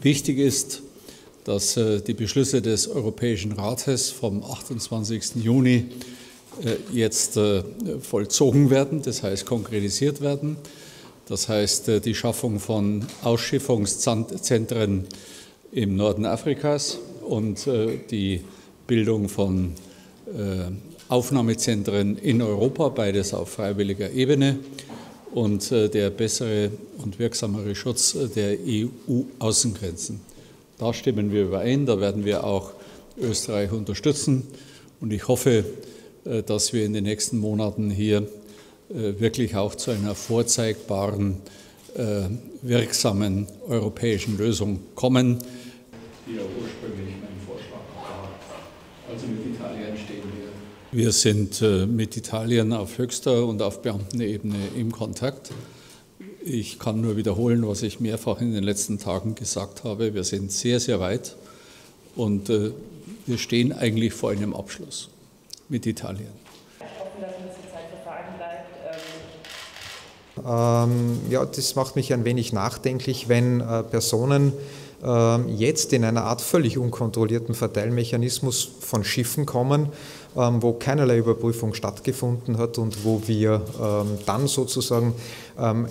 Wichtig ist, dass äh, die Beschlüsse des Europäischen Rates vom 28. Juni äh, jetzt äh, vollzogen werden, das heißt konkretisiert werden. Das heißt die Schaffung von Ausschiffungszentren im Norden Afrikas und die Bildung von Aufnahmezentren in Europa, beides auf freiwilliger Ebene und der bessere und wirksamere Schutz der EU-Außengrenzen. Da stimmen wir überein, da werden wir auch Österreich unterstützen. Und ich hoffe, äh, dass wir in den nächsten Monaten hier äh, wirklich auch zu einer vorzeigbaren, äh, wirksamen europäischen Lösung kommen. Die ja ursprünglich mein Vorschlag war. Also mit Italien stehen wir. Wir sind mit Italien auf höchster und auf Beamtenebene im Kontakt. Ich kann nur wiederholen, was ich mehrfach in den letzten Tagen gesagt habe. Wir sind sehr, sehr weit und äh, wir stehen eigentlich vor einem Abschluss mit Italien. Ähm, ja, das macht mich ein wenig nachdenklich, wenn äh, Personen jetzt in einer Art völlig unkontrollierten Verteilmechanismus von Schiffen kommen, ähm, wo keinerlei Überprüfung stattgefunden hat und wo wir ähm, dann sozusagen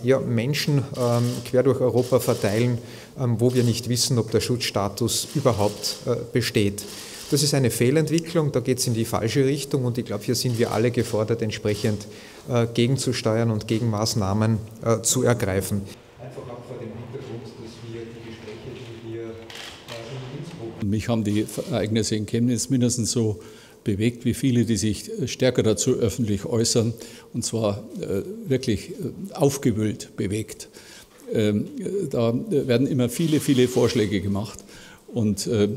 ja, Menschen quer durch Europa verteilen, wo wir nicht wissen, ob der Schutzstatus überhaupt äh, besteht. Das ist eine Fehlentwicklung, da geht es in die falsche Richtung und ich glaube, hier sind wir alle gefordert, entsprechend äh, gegenzusteuern und Gegenmaßnahmen äh, zu ergreifen. Mich haben die Ereignisse in Chemnitz mindestens so bewegt wie viele, die sich stärker dazu öffentlich äußern, und zwar äh, wirklich äh, aufgewühlt bewegt. Ähm, da werden immer viele, viele Vorschläge gemacht und äh,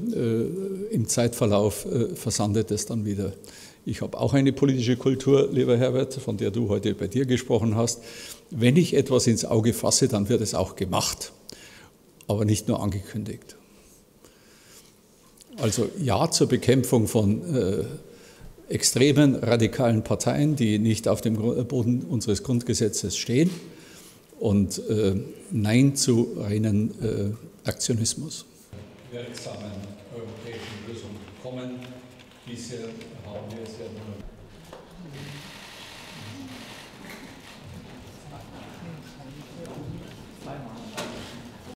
im Zeitverlauf versandet es dann wieder. Ich habe auch eine politische Kultur, lieber Herbert, von der du heute bei dir gesprochen hast. Wenn ich etwas ins Auge fasse, dann wird es auch gemacht, aber nicht nur angekündigt. Also ja zur Bekämpfung von äh, extremen, radikalen Parteien, die nicht auf dem Boden unseres Grundgesetzes stehen. Und äh, Nein zu reinen äh, Aktionismus. Wirksamen europäischen Lösungen kommen. Bisher haben wir sehr wohl